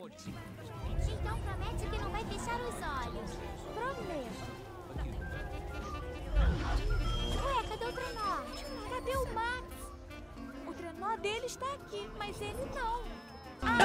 Então promete que não vai fechar os olhos. Prometo. Ué, cadê o trenó? Cadê o Max? O trenó dele está aqui, mas ele não. Ah.